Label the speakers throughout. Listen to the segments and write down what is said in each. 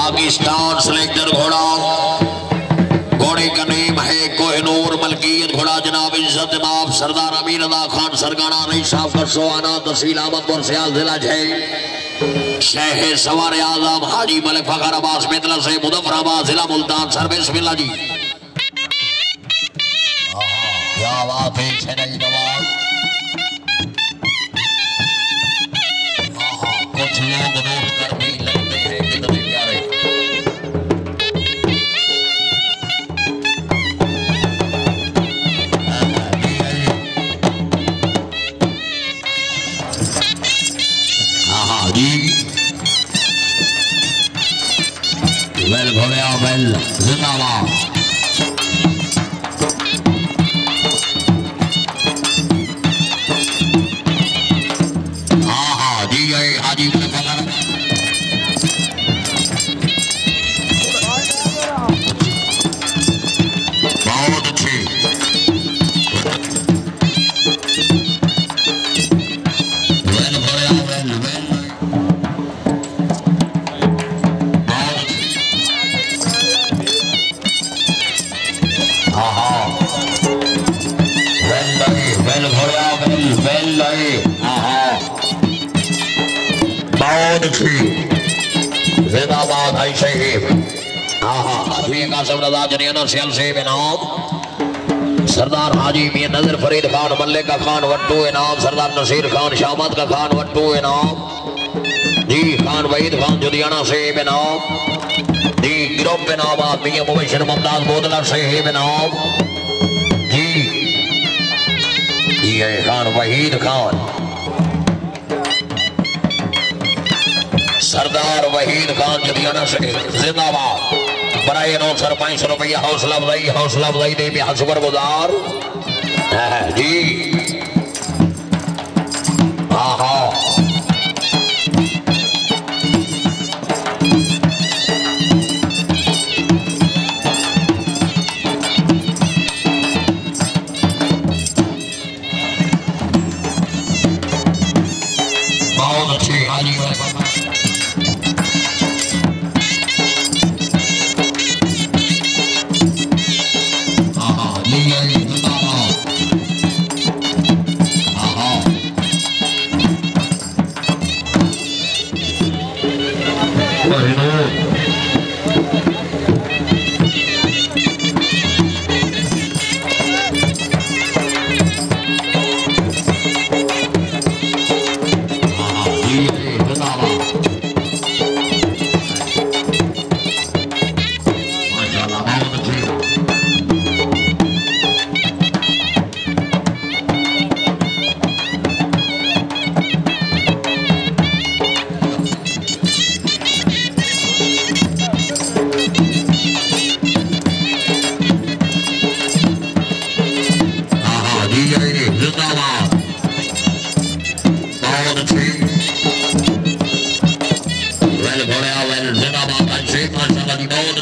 Speaker 1: Pakistan selector घोड़ा। घोड़े का नेम है कोहनूर मलकियत घोड़ा। जनाब इज़्ज़त माफ़ सरदार अमीर अदा खान, सरगाना रई साहब का सोहाना तहसील अहमदपुर सियाल जिला जय। शेख सवार आज़म, हाजी मलिक फखर अब्बास मितला से मुजफ्फराबाद जिला मुल्तान सर्विस मिला जी। क्या बात है छनई नवाज़ कुछ लोग नोट वेल वेल लगे हाँ हाँ बहुत अच्छी जिंदाबाद ऐसे ही सरदार हाजी मियाँ नज़र फरीद खान मल्लिक का खान वट्टू इनाम सरदार नसीर खान शामत का खान वट्टू इनाम जी खान वहीद खान जुदियाना से इनाम जी गिरोप इनाम मियाँ मुबशर मुमताज़ बोदला से इनाम ये खान वहीद खान। सरदार वहीद खान जुदियाना से जिंदाबाद। बराए नौ सर पाँच सौ रुपया हौसला अफजाई हौसला अफजाई दे भी शुक्र गुजार जी। हाँ हाँ। Thank you.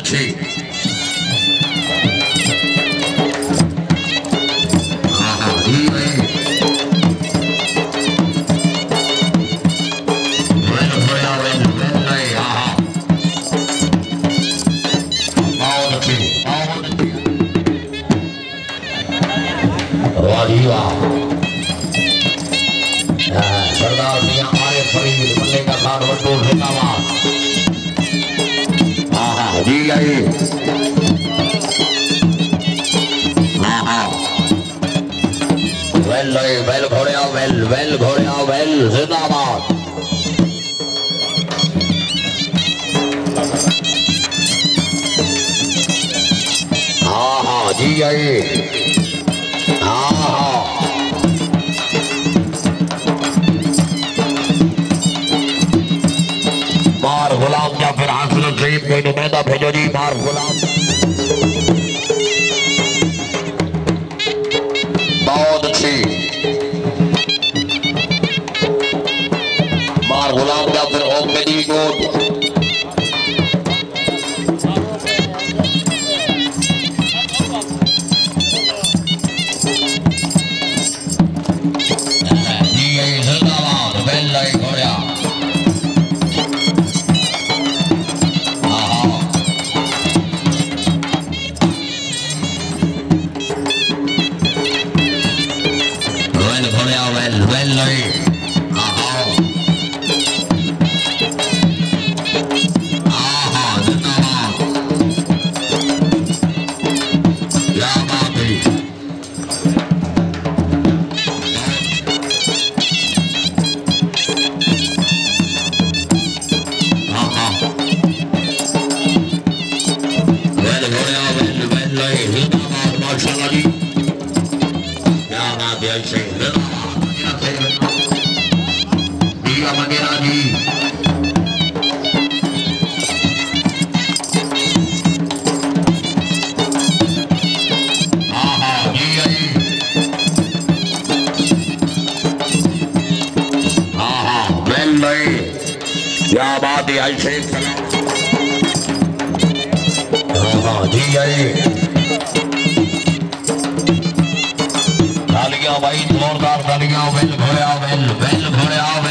Speaker 1: अच्छी बहुत अच्छी वाह जी वाह हाँ, सरदार मियाँ आरिफ फरीद मल्ले का खान वट्टू जिंदाबाद हाँ हाँ जी आई हाँ हाँ वेल वेल घोड़िया वेल वेल वेल जिंदाबाद हाँ हाँ जी आइए कोई नुमाइंदा भेजो जी मार गुलाम बहुत अच्छी मार गुलाम या फिर ओम मेरी Isaiah. Di Amangin Adi. क्या बात है ऐसे हाँ जी आई जोरदार तालियाँ वेल घोड़िया वेल वेल घोड़िया वेल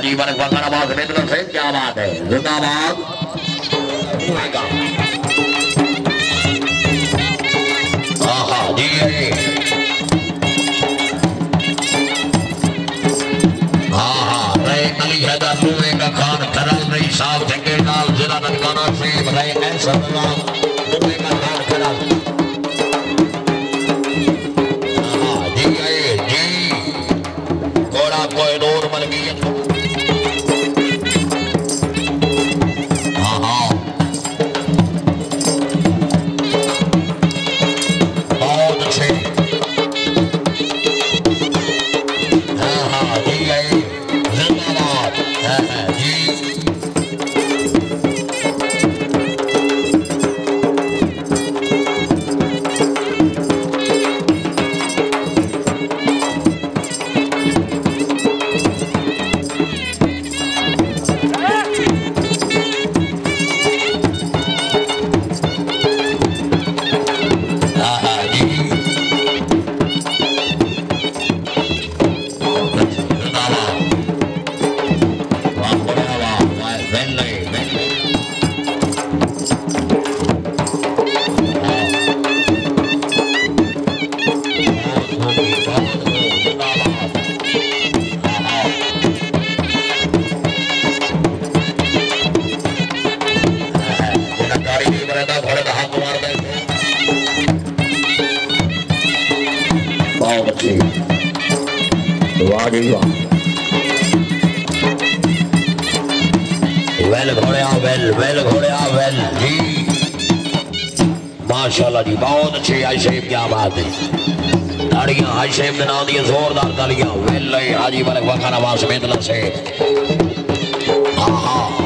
Speaker 1: हाजी बरक बकराबाद मित्र से क्या बात है? जिंदाबाद। खान करल रही साहब ठेके डाल जिला ननकाना से ऐसा बहुत अच्छी वाह जी वाह वेल घोड़िया वेल वेल घोड़िया वेल जी माशाल्लाह जी बहुत अच्छी आइशेब क्या बात है ताड़ियाँ आइशेब के नाम दिए जोरदार तालियाँ वेल हाजी मलिक वखानाबाद समेत से हाँ हाँ